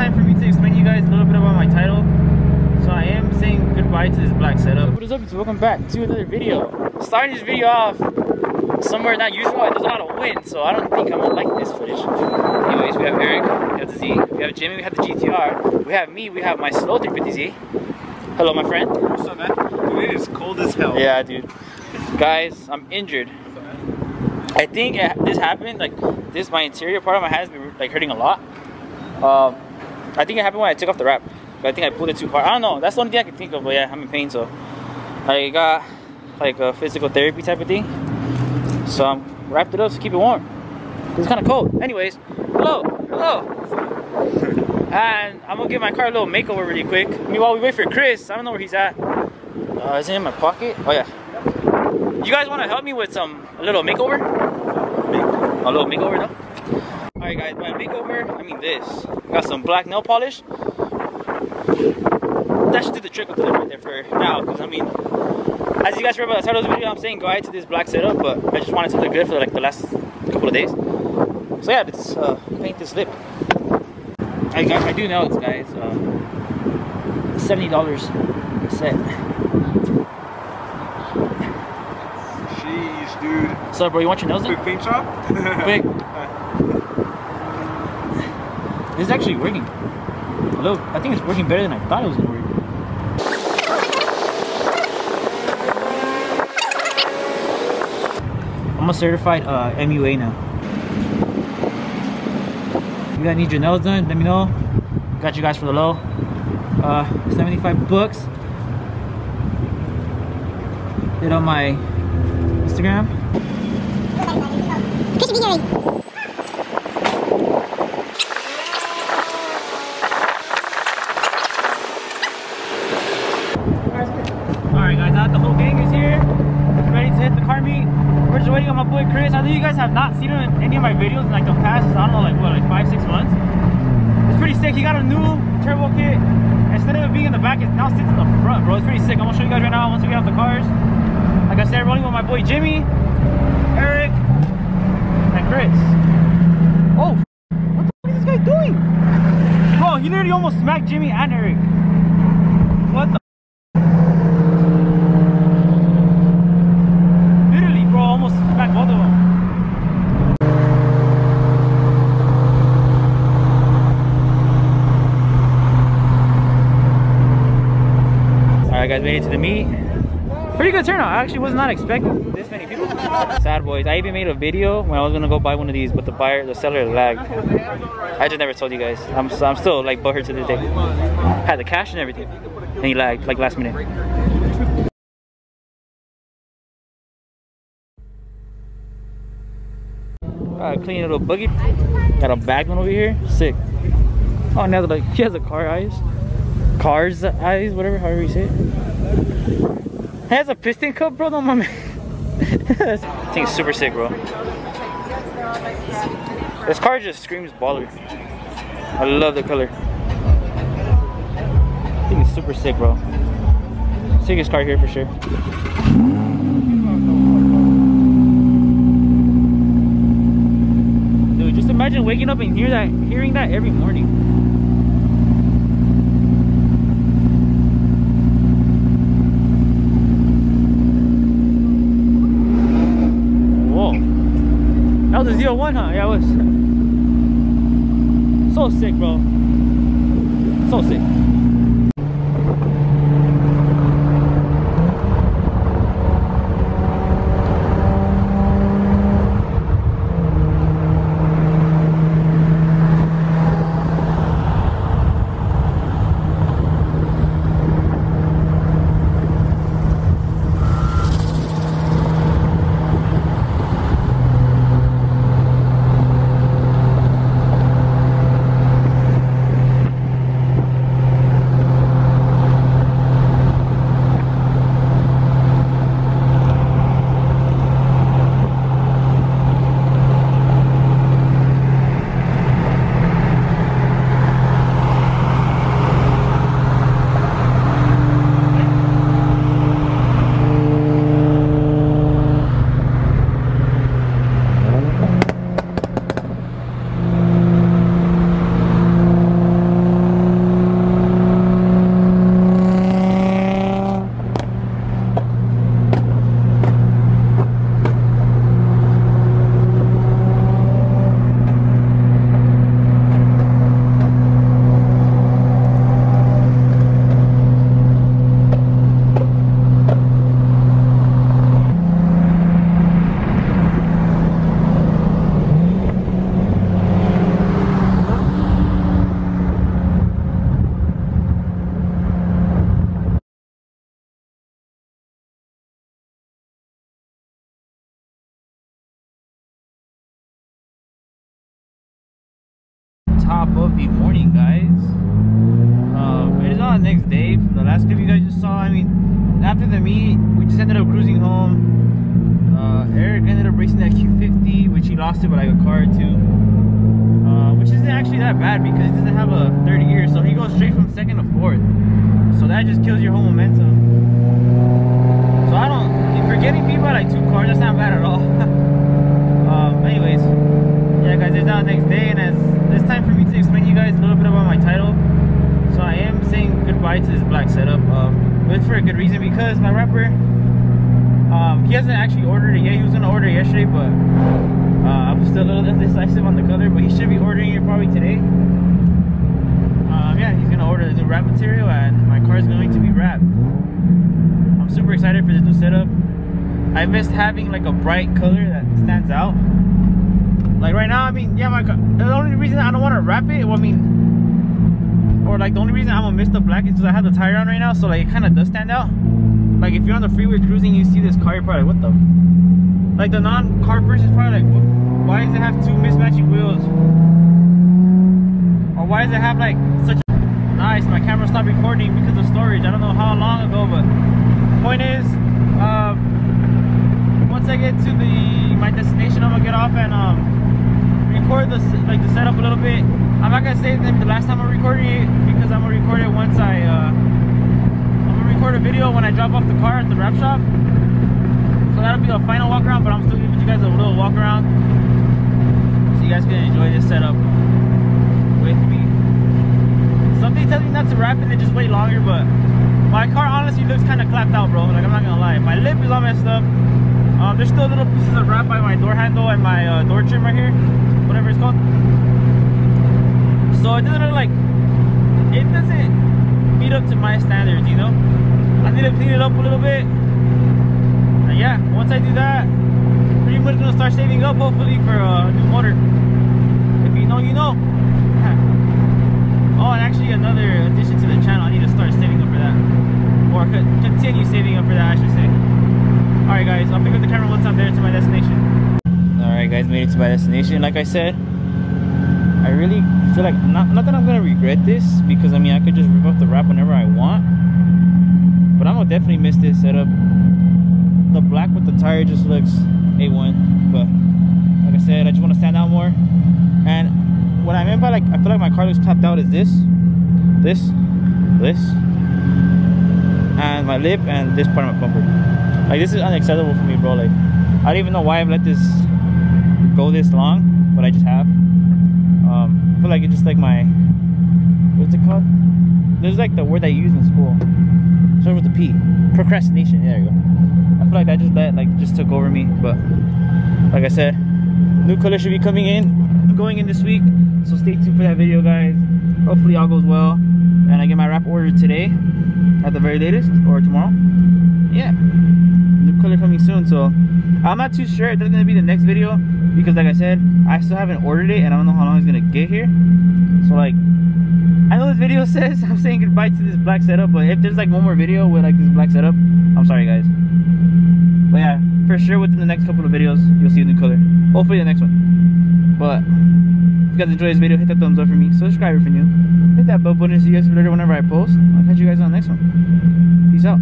time for me to explain to you guys a little bit about my title. So I am saying goodbye to this black setup. What is up? Welcome back to another video. Starting this video off somewhere not usual. There's a lot of wind, so I don't think I'm gonna like this footage. Anyways, we have Eric, we have the Z, we have Jimmy, we have the GTR, we have me, we have my slow 350Z. Hello, my friend. What's up, man? Dude, it is cold as hell. Yeah, dude. Guys, I'm injured. I think this happened, like, this, my interior part of my hand has been, like, hurting a lot. Um, I think it happened when I took off the wrap. I think I pulled it too hard. I don't know. That's the only thing I can think of, but yeah, I'm in pain, so. I got, like, a physical therapy type of thing. So I'm wrapped it up to keep it warm. It's kind of cold. Anyways, hello, hello. And I'm gonna give my car a little makeover really quick. Meanwhile, we wait for Chris. I don't know where he's at. Uh, is it in my pocket? Oh yeah. You guys want to help me with some a little makeover? A little makeover, no? All right, guys. By makeover, I mean this. Got some black nail polish. That should do the trick with it right there for now, because I mean, as you guys remember the title of the video, I'm saying goodbye to this black setup, but I just wanted to look good for like the last couple of days. So yeah, let's uh, paint this lip. I, guys, I do know it's guys, uh, $70 set. Jeez, dude. So bro, you want your nose done? Quick paint job? Quick. This is actually working. Look, I think it's working better than I thought it was gonna work. I'm a certified uh, MUA now. You guys need your nails done? Let me know. Got you guys for the low. Uh, 75 bucks. Hit on my Instagram. Alright guys, now the whole gang is here. Ready to hit the car meet. We're just waiting on my boy Chris. I know you guys have not seen him in any of my videos in like the past, I don't know, like what, like five, six months. It's pretty sick. He got a new turbo kit. Instead of it being in the back, it now sits in the front, bro. It's pretty sick. I'm gonna show you guys right now once we get off the cars. Like I said, rolling with my boy Jimmy, Eric, and Chris. Oh, what the fuck is this guy doing? Bro, he literally almost smacked Jimmy and Eric. What the guys made it to the meet. Pretty good turnout. I actually was not expecting this many people. Sad boys. I even made a video when I was gonna go buy one of these, but the buyer, the seller lagged. I just never told you guys. I'm, I'm still like butthurt to this day. Had the cash and everything, and he lagged like last minute. Uh, clean little buggy. Got a bag one over here. Sick. Oh, now like he has a car eyes. Cars eyes, whatever, however you say it. It has a piston cup, bro. No, man. this thing's super sick, bro. This car just screams baller. I love the color. I think it's super sick, bro. Sickest car here for sure. Dude, just imagine waking up and hear that, hearing that every morning. That was a zero one, huh? Yeah, it was. So sick, bro. So sick. Top of the morning, guys. Uh, it is on the next day from the last clip you guys just saw. I mean, after the meet, we just ended up cruising home. Uh, Eric ended up racing that Q50, which he lost it by like a car or two. Uh, which isn't actually that bad because he doesn't have a 30 gear, so he goes straight from second to fourth. So that just kills your whole momentum. So I don't, if you're getting beat by like two cars, that's not bad at all. um, anyways, yeah guys, it's now the next day and as it's time for me to explain to you guys a little bit about my title. So I am goodbye to this black setup. Um, but it's for a good reason because my wrapper, um, he hasn't actually ordered it yet. He was gonna order yesterday, but uh, I'm still a little indecisive on the color, but he should be ordering it probably today. Um, yeah, he's gonna order the new wrap material and my car is going to be wrapped. I'm super excited for this new setup. I missed having like a bright color that stands out. Like right now, I mean, yeah, my car, the only reason I don't want to wrap it, well, I mean, or like the only reason I'm gonna miss the black is because I have the tire on right now, so like it kind of does stand out. Like if you're on the freeway cruising, you see this car, you're probably like, what the? Like the non-car person is probably like, why does it have two mismatching wheels? Or why does it have like such nice my camera stopped recording because of storage i don't know how long ago but point is um, once i get to the my destination i'm gonna get off and um, record the like the setup a little bit i'm not gonna say the last time i'm recording it because i'm gonna record it once i uh, i'm gonna record a video when i drop off the car at the wrap shop so that'll be a final walk around but i'm still giving you guys a little walk around so you guys can enjoy this setup with me Something tells me not to wrap it and just wait longer, but my car honestly looks kind of clapped out, bro. Like, I'm not gonna lie. My lip is all messed up. Um, there's still little pieces of wrap by my door handle and my uh, door trim right here. Whatever it's called. So it doesn't look like... It doesn't meet up to my standards, you know? I need to clean it up a little bit. And yeah, once I do that, pretty much gonna start saving up, hopefully, for a new motor. If you know, you know. Oh, and actually another addition to the channel, I need to start saving up for that. Or continue saving up for that, I should say. Alright guys, I'll pick up the camera once I'm there to my destination. Guys, made it to my destination. Like I said, I really feel like, not, not that I'm to regret this, because I mean, I could just rip off the wrap whenever I want. But I'm to definitely miss this setup. The black with the tire just looks A1. But, like I said, I just want to stand out more. And what I meant by like I feel like my car looks clapped out is this, this, this, and my lip and this part of my bumper. Like this is unacceptable for me, bro. Like I don't even know why I've let this go this long, but I just have. Um, I feel like it's just like my what's it called? There's like the word I use in school. Starts with the P. Procrastination. There you go. I feel like I just let like just took over me, but like I said, new color should be coming in, going in this week. So stay tuned for that video, guys. Hopefully all goes well, and I get my wrap order today, at the very latest, or tomorrow. Yeah, new color coming soon. So I'm not too sure that's gonna be the next video because, like I said, I still haven't ordered it, and I don't know how long it's gonna get here. So like, I know this video says I'm saying goodbye to this black setup, but if there's like one more video with like this black setup, I'm sorry, guys. But yeah, for sure within the next couple of videos, you'll see a new color. Hopefully the next one. But if you guys enjoyed this video, hit that thumbs up for me. Subscribe if you're new. Hit that bell button so you guys will alert whenever I post. I'll catch you guys on the next one. Peace out.